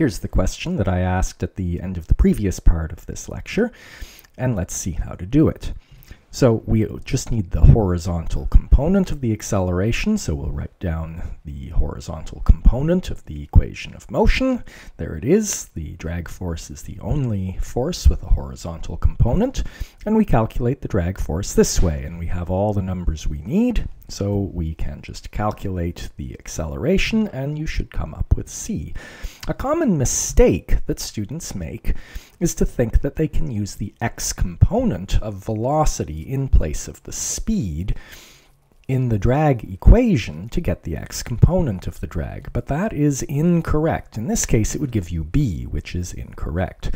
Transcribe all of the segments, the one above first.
Here's the question that I asked at the end of the previous part of this lecture, and let's see how to do it. So we just need the horizontal component of the acceleration, so we'll write down the horizontal component of the equation of motion. There it is. The drag force is the only force with a horizontal component, and we calculate the drag force this way, and we have all the numbers we need, so we can just calculate the acceleration, and you should come up with c. A common mistake that students make is to think that they can use the x component of velocity in place of the speed in the drag equation to get the x component of the drag, but that is incorrect. In this case, it would give you b, which is incorrect.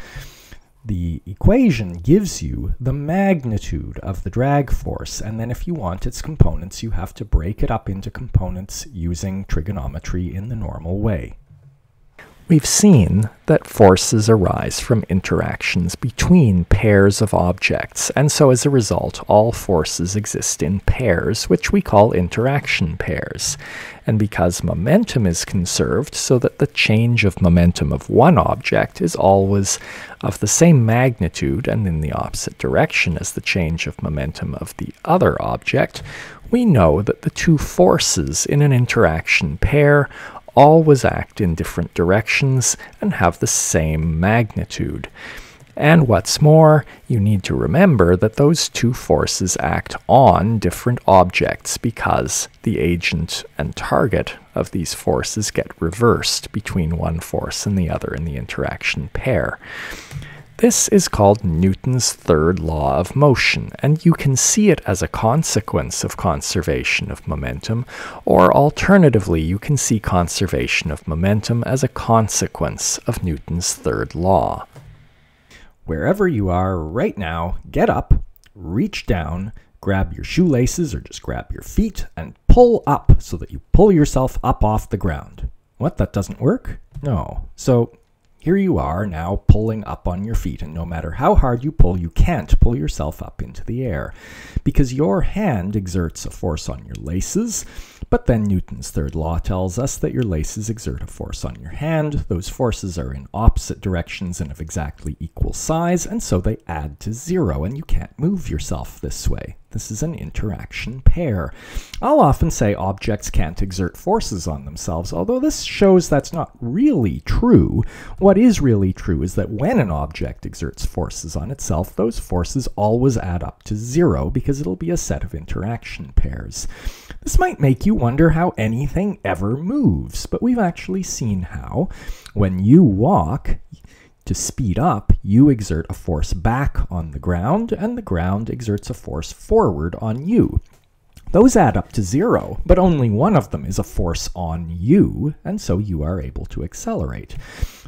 The equation gives you the magnitude of the drag force, and then if you want its components, you have to break it up into components using trigonometry in the normal way. We've seen that forces arise from interactions between pairs of objects, and so as a result, all forces exist in pairs, which we call interaction pairs. And because momentum is conserved, so that the change of momentum of one object is always of the same magnitude and in the opposite direction as the change of momentum of the other object, we know that the two forces in an interaction pair always act in different directions and have the same magnitude. And what's more, you need to remember that those two forces act on different objects because the agent and target of these forces get reversed between one force and the other in the interaction pair. This is called Newton's third law of motion, and you can see it as a consequence of conservation of momentum, or alternatively, you can see conservation of momentum as a consequence of Newton's third law. Wherever you are right now, get up, reach down, grab your shoelaces or just grab your feet, and pull up so that you pull yourself up off the ground. What, that doesn't work? No. So here you are now pulling up on your feet, and no matter how hard you pull, you can't pull yourself up into the air because your hand exerts a force on your laces. But then Newton's third law tells us that your laces exert a force on your hand. Those forces are in opposite directions and of exactly equal size, and so they add to zero, and you can't move yourself this way. This is an interaction pair. I'll often say objects can't exert forces on themselves, although this shows that's not really true. What is really true is that when an object exerts forces on itself, those forces always add up to zero because it'll be a set of interaction pairs. This might make you wonder how anything ever moves, but we've actually seen how. When you walk, to speed up, you exert a force back on the ground, and the ground exerts a force forward on you. Those add up to zero, but only one of them is a force on you, and so you are able to accelerate.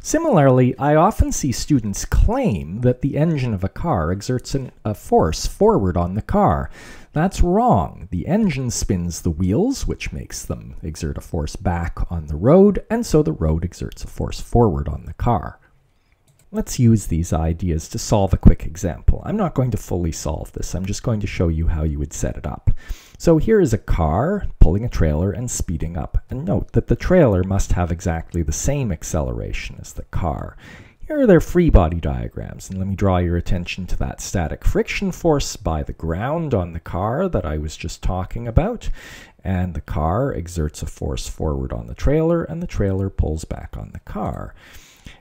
Similarly, I often see students claim that the engine of a car exerts an, a force forward on the car. That's wrong. The engine spins the wheels, which makes them exert a force back on the road, and so the road exerts a force forward on the car. Let's use these ideas to solve a quick example. I'm not going to fully solve this. I'm just going to show you how you would set it up. So here is a car pulling a trailer and speeding up. And note that the trailer must have exactly the same acceleration as the car. Here are their free body diagrams, and let me draw your attention to that static friction force by the ground on the car that I was just talking about. And the car exerts a force forward on the trailer, and the trailer pulls back on the car.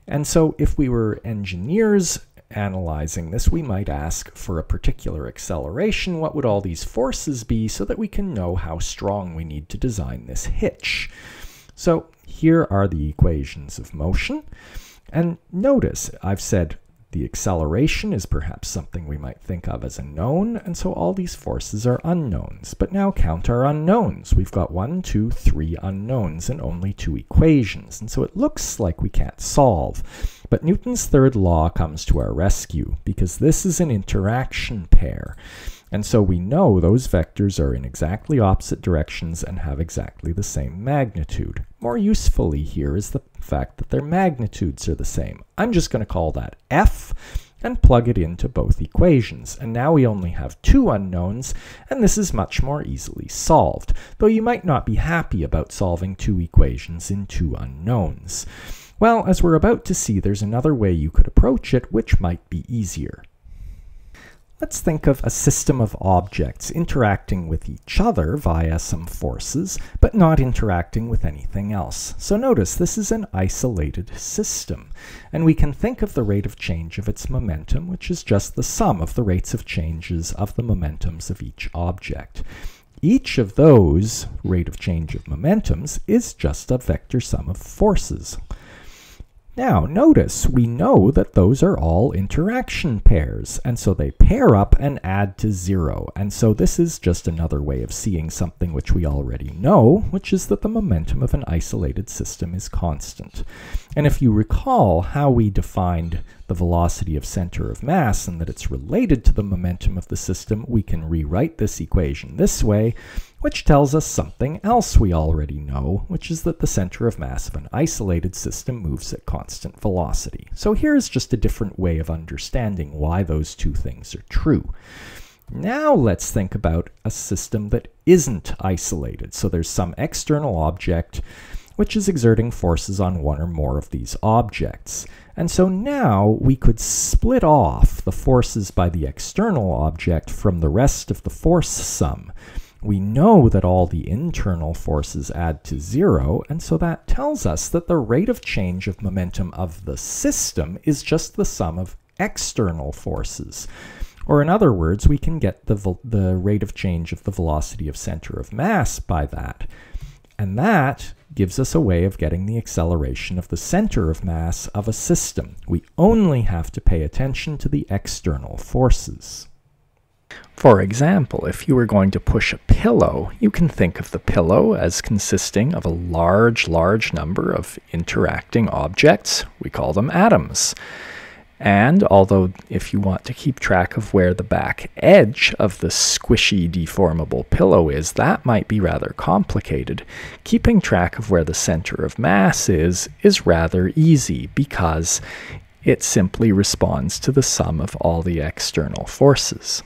And so if we were engineers analyzing this, we might ask for a particular acceleration, what would all these forces be so that we can know how strong we need to design this hitch. So here are the equations of motion. And notice I've said the acceleration is perhaps something we might think of as a known, and so all these forces are unknowns. But now count our unknowns. We've got one, two, three unknowns and only two equations, and so it looks like we can't solve. But Newton's third law comes to our rescue, because this is an interaction pair. And so we know those vectors are in exactly opposite directions and have exactly the same magnitude. More usefully here is the fact that their magnitudes are the same. I'm just going to call that f and plug it into both equations. And now we only have two unknowns, and this is much more easily solved, though you might not be happy about solving two equations in two unknowns. Well, as we're about to see, there's another way you could approach it which might be easier. Let's think of a system of objects interacting with each other via some forces, but not interacting with anything else. So notice this is an isolated system, and we can think of the rate of change of its momentum, which is just the sum of the rates of changes of the momentums of each object. Each of those rate of change of momentums is just a vector sum of forces. Now, notice we know that those are all interaction pairs, and so they pair up and add to zero. And so this is just another way of seeing something which we already know, which is that the momentum of an isolated system is constant. And if you recall how we defined the velocity of center of mass and that it's related to the momentum of the system, we can rewrite this equation this way, which tells us something else we already know, which is that the center of mass of an isolated system moves at constant velocity. So here's just a different way of understanding why those two things are true. Now let's think about a system that isn't isolated. So there's some external object which is exerting forces on one or more of these objects. And so now we could split off the forces by the external object from the rest of the force sum. We know that all the internal forces add to zero, and so that tells us that the rate of change of momentum of the system is just the sum of external forces. Or in other words, we can get the, the rate of change of the velocity of center of mass by that. And that gives us a way of getting the acceleration of the center of mass of a system. We only have to pay attention to the external forces. For example, if you were going to push a pillow, you can think of the pillow as consisting of a large, large number of interacting objects. We call them atoms. And although if you want to keep track of where the back edge of the squishy deformable pillow is, that might be rather complicated. Keeping track of where the center of mass is is rather easy because it simply responds to the sum of all the external forces.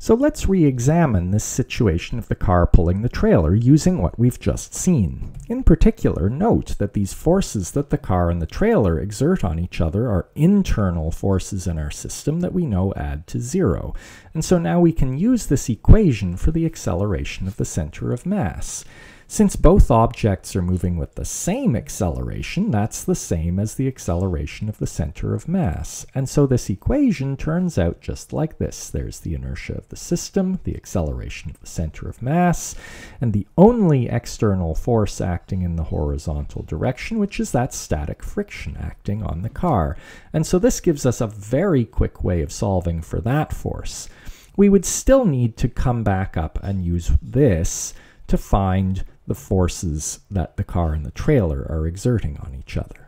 So let's re-examine this situation of the car pulling the trailer using what we've just seen. In particular, note that these forces that the car and the trailer exert on each other are internal forces in our system that we know add to zero. And so now we can use this equation for the acceleration of the center of mass. Since both objects are moving with the same acceleration, that's the same as the acceleration of the center of mass. And so this equation turns out just like this. There's the inertia of the system, the acceleration of the center of mass, and the only external force acting in the horizontal direction, which is that static friction acting on the car. And so this gives us a very quick way of solving for that force. We would still need to come back up and use this to find the forces that the car and the trailer are exerting on each other.